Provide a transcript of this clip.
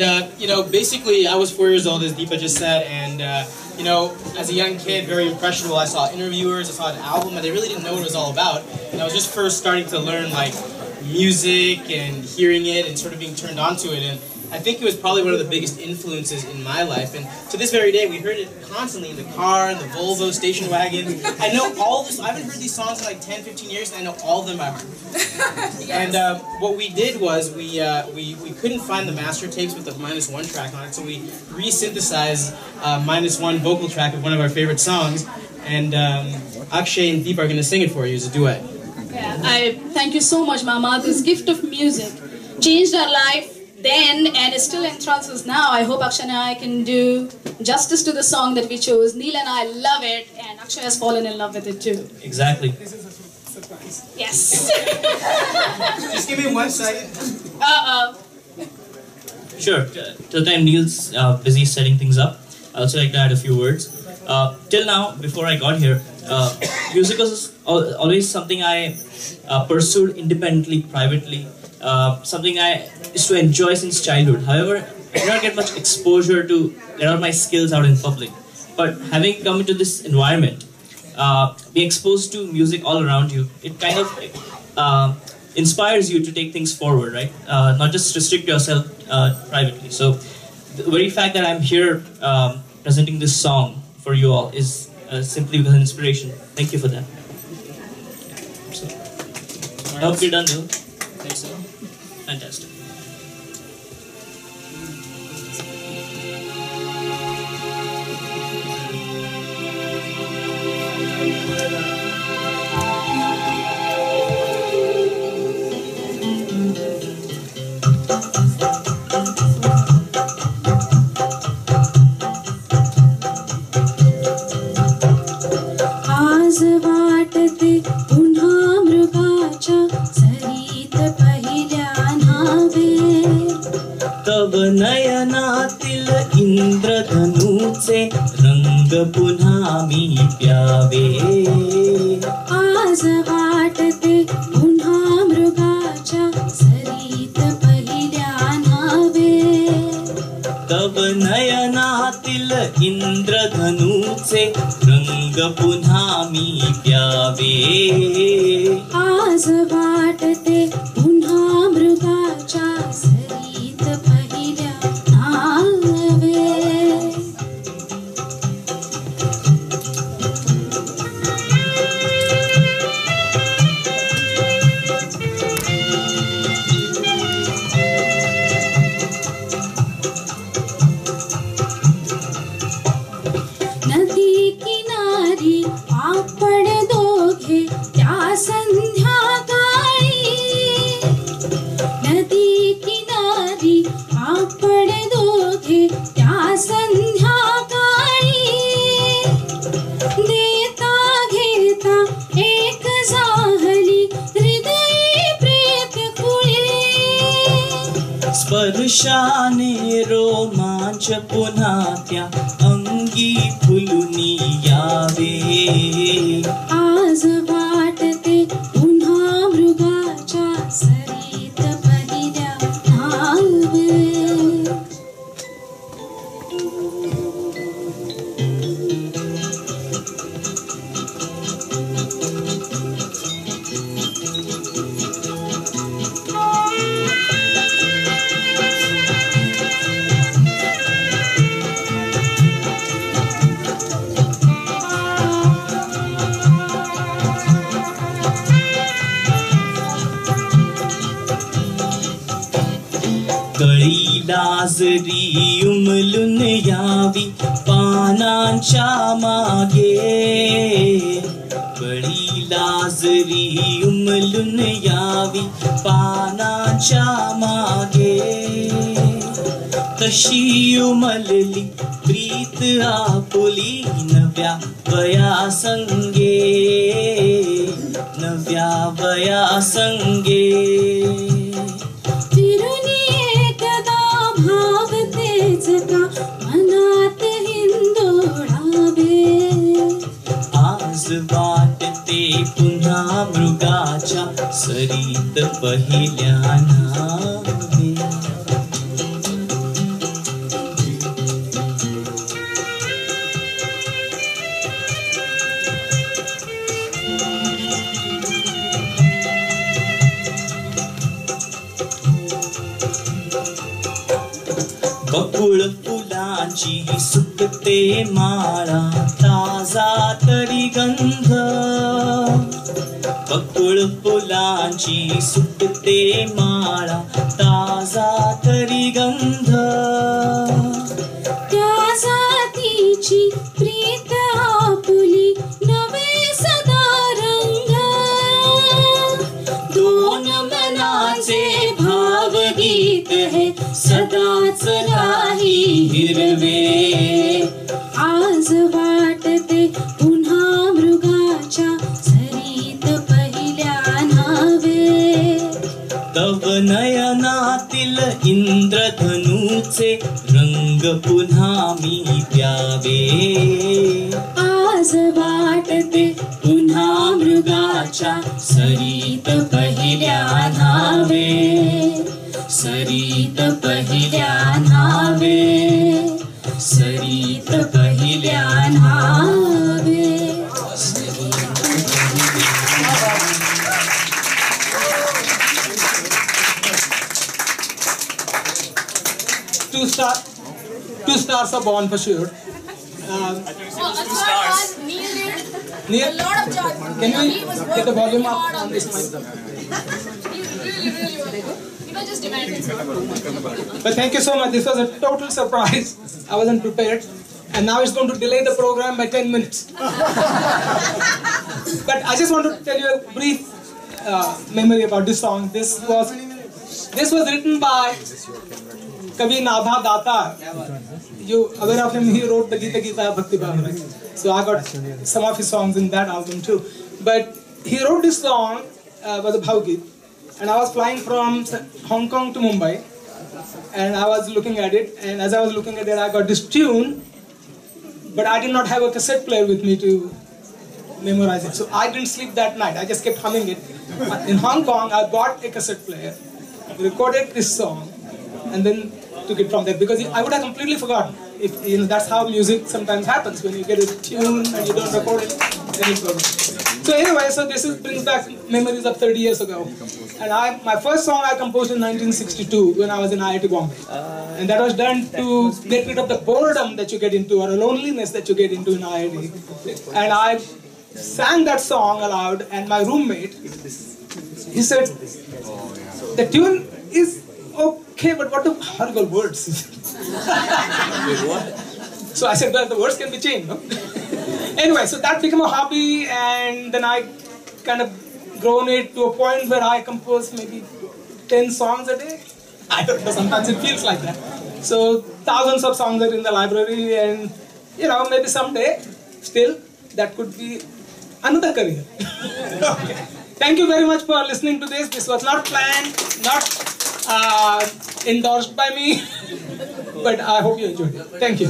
Uh, you know, basically, I was four years old, as Deepa just said, and uh, you know, as a young kid, very impressionable. I saw interviewers, I saw an album, and they really didn't know what it was all about. And I was just first starting to learn like music and hearing it and sort of being turned on to it. And I think it was probably one of the biggest influences in my life. And to this very day, we heard it constantly in the car, in the Volvo station wagon. I know all this. I haven't heard these songs in like 10, 15 years, and I know all of them by heart. yes. And uh, what we did was we, uh, we we couldn't find the master tapes with the minus one track on it, so we re-synthesized uh, minus one vocal track of one of our favorite songs. And um, Akshay and Deep are going to sing it for you as a duet. Yeah, I thank you so much, Mama. This gift of music changed our life then and it still enthralls us now. I hope Akshay and I can do justice to the song that we chose. Neil and I love it, and Akshay has fallen in love with it too. Exactly. This is a surprise. Yes. Just give me one second. Uh oh. Sure. Till time Neil's uh, busy setting things up, I also like to add a few words. Uh, till now, before I got here, uh, music was always something I uh, pursued independently, privately, uh, something I used to enjoy since childhood. However, I did not get much exposure to get out my skills out in public. But having come into this environment, uh, being exposed to music all around you, it kind of uh, inspires you to take things forward, right? Uh, not just restrict yourself uh, privately. So, the very fact that I'm here um, presenting this song for you all is uh, simply because of inspiration. Thank you for that. So, I hope you're done, so. Fantastic. 个半下 कभी आप पढ़ दोगे क्या संध्या स्पर्शाने रोमांच पुनः अंगी फुलुनी यावे। आज नजरी उमलून यावी पानांच्या मागे. बळी लाजरी उमलून यावी पानांच्या मागे. तशी उमलली प्रीत आपुली नव्या वया संगे. नव्या वया संगे. सरीत पहिल्या बकुळ फुलाची सुकते माळा ताजा तरी गंध. फुलांची सुकते माळा ताजा तरी गंध. त्या जातीची प्रीत आपुली नवे सदा रंग. दोन मनाचे भावगीत हे सदाच राही हिरवे नयनातील इंद्रधनुचे रंग पुन्हा मी द्यावे आज वाटते पुन्हा मृगाच्या सरीत पहिल्या नावे। सरीत पहिल्या two star, two stars are born for sure. Um, Neil, can we get the volume up on this mic? But thank you so much. This was a total surprise. I wasn't prepared. And now it's going to delay the program by 10 minutes. but I just want to tell you a brief uh, memory about this song. This was this was written by Kavi Nabha Data. You aware of him? He wrote the Gita Gita Bhakti. So I got some of his songs in that album too. But he wrote this song uh, was a Bhavgit, and I was flying from Hong Kong to Mumbai, and I was looking at it, and as I was looking at it, I got this tune, but I did not have a cassette player with me to memorize it. So I didn't sleep that night. I just kept humming it. In Hong Kong, I bought a cassette player, recorded this song, and then took it from there because I would have completely forgotten. If you know, that's how music sometimes happens when you get a tune and you don't record it, then it goes. So anyway, so this is, brings back memories of 30 years ago. And I, my first song I composed in 1962 when I was in IIT Bombay. And that was done to get rid of the boredom that you get into or the loneliness that you get into in IIT. And I sang that song aloud and my roommate, he said, the tune is okay, but what the horrible words? so I said, well, the words can be changed, no? anyway, so that became a hobby, and then I kind of grown it to a point where I compose maybe 10 songs a day. I don't know, sometimes it feels like that. So thousands of songs are in the library, and you know, maybe someday, still, that could be another career. okay. Thank you very much for listening to this. This was not planned, not uh, endorsed by me, but I hope you enjoyed it. Thank you.